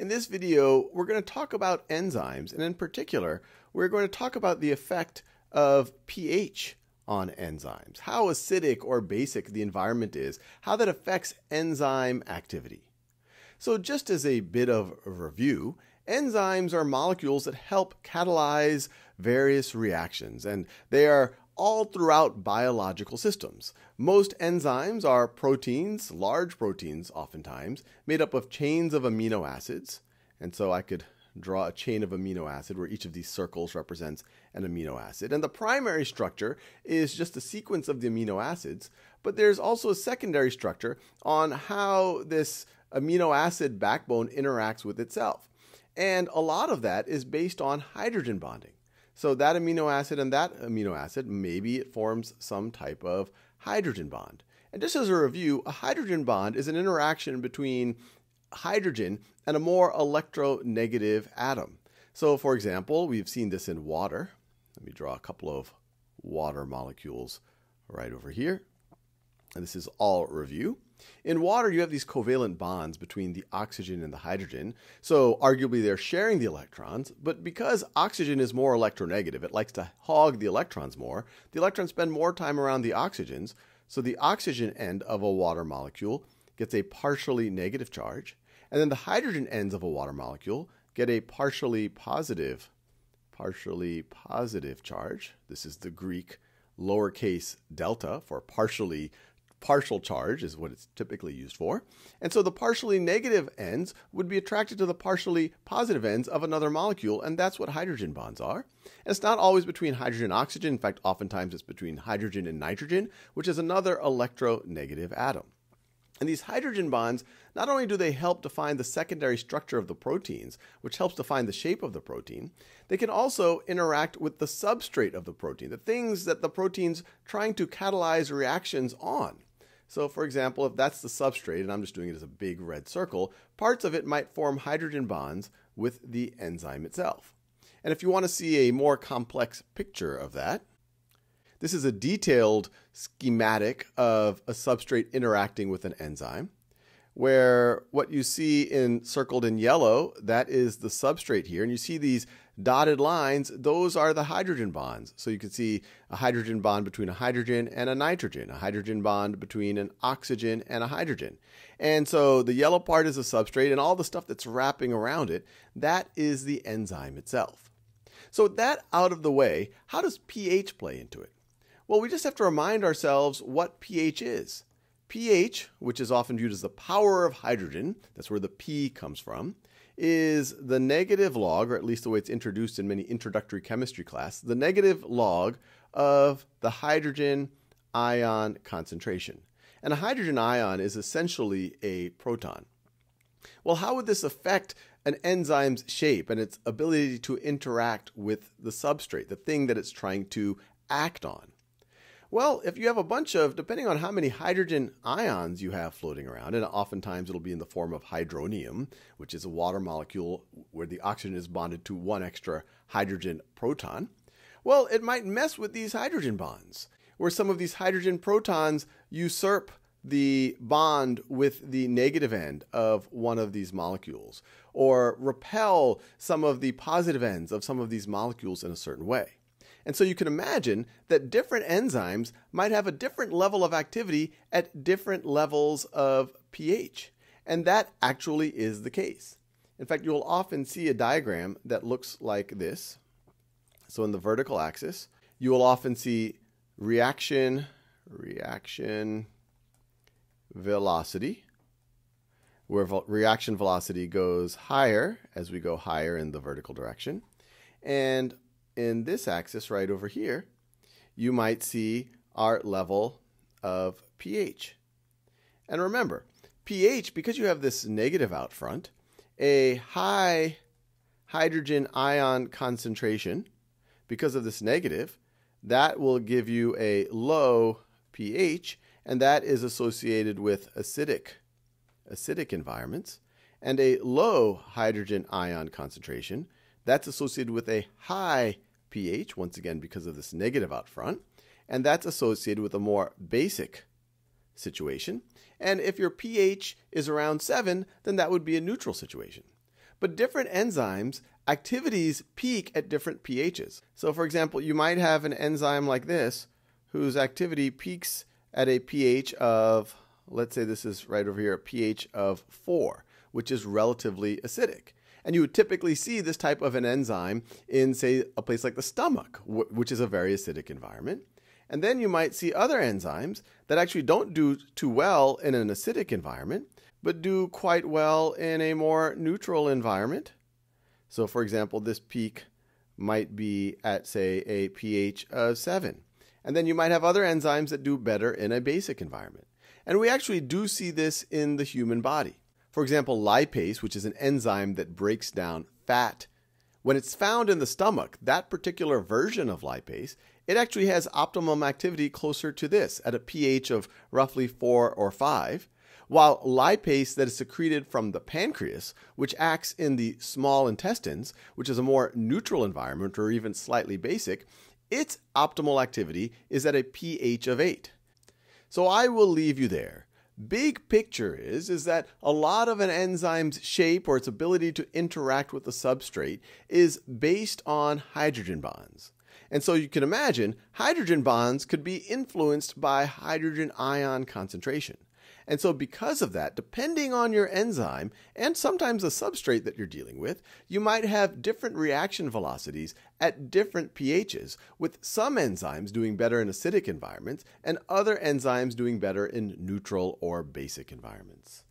In this video, we're going to talk about enzymes, and in particular, we're going to talk about the effect of pH on enzymes, how acidic or basic the environment is, how that affects enzyme activity. So just as a bit of a review, enzymes are molecules that help catalyze various reactions, and they are all throughout biological systems. Most enzymes are proteins, large proteins oftentimes, made up of chains of amino acids. And so I could draw a chain of amino acid where each of these circles represents an amino acid. And the primary structure is just a sequence of the amino acids, but there's also a secondary structure on how this amino acid backbone interacts with itself. And a lot of that is based on hydrogen bonding. So that amino acid and that amino acid, maybe it forms some type of hydrogen bond. And just as a review, a hydrogen bond is an interaction between hydrogen and a more electronegative atom. So, for example, we've seen this in water. Let me draw a couple of water molecules right over here. And this is all review. In water, you have these covalent bonds between the oxygen and the hydrogen. So, arguably, they're sharing the electrons, but because oxygen is more electronegative, it likes to hog the electrons more, the electrons spend more time around the oxygens. So, the oxygen end of a water molecule gets a partially negative charge, and then the hydrogen ends of a water molecule get a partially positive partially positive charge. This is the Greek lowercase delta for partially partial charge is what it's typically used for. And so the partially negative ends would be attracted to the partially positive ends of another molecule, and that's what hydrogen bonds are. And it's not always between hydrogen and oxygen. In fact, oftentimes it's between hydrogen and nitrogen, which is another electronegative atom. And these hydrogen bonds, not only do they help define the secondary structure of the proteins, which helps define the shape of the protein, they can also interact with the substrate of the protein, the things that the protein's trying to catalyze reactions on. So, for example, if that's the substrate, and I'm just doing it as a big red circle, parts of it might form hydrogen bonds with the enzyme itself. And if you want to see a more complex picture of that, this is a detailed schematic of a substrate interacting with an enzyme, where what you see in circled in yellow, that is the substrate here, and you see these dotted lines, those are the hydrogen bonds. So you can see a hydrogen bond between a hydrogen and a nitrogen, a hydrogen bond between an oxygen and a hydrogen. And so the yellow part is a substrate, and all the stuff that's wrapping around it, that is the enzyme itself. So, with that out of the way, how does pH play into it? Well, we just have to remind ourselves what pH is. pH, which is often viewed as the power of hydrogen, that's where the P comes from, is the negative log, or at least the way it's introduced in many introductory chemistry class, the negative log of the hydrogen ion concentration. And a hydrogen ion is essentially a proton. Well, how would this affect an enzyme's shape and its ability to interact with the substrate, the thing that it's trying to act on? Well, if you have a bunch of, depending on how many hydrogen ions you have floating around, and oftentimes it'll be in the form of hydronium, which is a water molecule where the oxygen is bonded to one extra hydrogen proton, well, it might mess with these hydrogen bonds, where some of these hydrogen protons usurp the bond with the negative end of one of these molecules, or repel some of the positive ends of some of these molecules in a certain way. And so you can imagine that different enzymes might have a different level of activity at different levels of pH. And that actually is the case. In fact, you'll often see a diagram that looks like this. So in the vertical axis, you will often see reaction, reaction velocity, where reaction velocity goes higher as we go higher in the vertical direction. And in this axis right over here, you might see our level of pH. And remember, pH, because you have this negative out front, a high hydrogen ion concentration, because of this negative, that will give you a low pH, and that is associated with acidic, acidic environments. And a low hydrogen ion concentration that's associated with a high pH, once again because of this negative out front, and that's associated with a more basic situation. And if your pH is around 7, then that would be a neutral situation. But different enzymes activities peak at different pHs. So, for example, you might have an enzyme like this whose activity peaks at a pH of, let's say this is right over here, a pH of 4, which is relatively acidic. And you would typically see this type of an enzyme in, say, a place like the stomach, which is a very acidic environment. And then you might see other enzymes that actually don't do too well in an acidic environment, but do quite well in a more neutral environment. So, for example, this peak might be at, say, a pH of 7. And then you might have other enzymes that do better in a basic environment. And we actually do see this in the human body. For example, lipase, which is an enzyme that breaks down fat, when it's found in the stomach, that particular version of lipase, it actually has optimum activity closer to this at a pH of roughly 4 or 5, while lipase that is secreted from the pancreas, which acts in the small intestines, which is a more neutral environment or even slightly basic, its optimal activity is at a pH of 8. So I will leave you there. Big picture is is that a lot of an enzyme's shape or its ability to interact with the substrate is based on hydrogen bonds. And so you can imagine hydrogen bonds could be influenced by hydrogen ion concentration. And so, because of that, depending on your enzyme and sometimes the substrate that you're dealing with, you might have different reaction velocities at different pHs, with some enzymes doing better in acidic environments and other enzymes doing better in neutral or basic environments.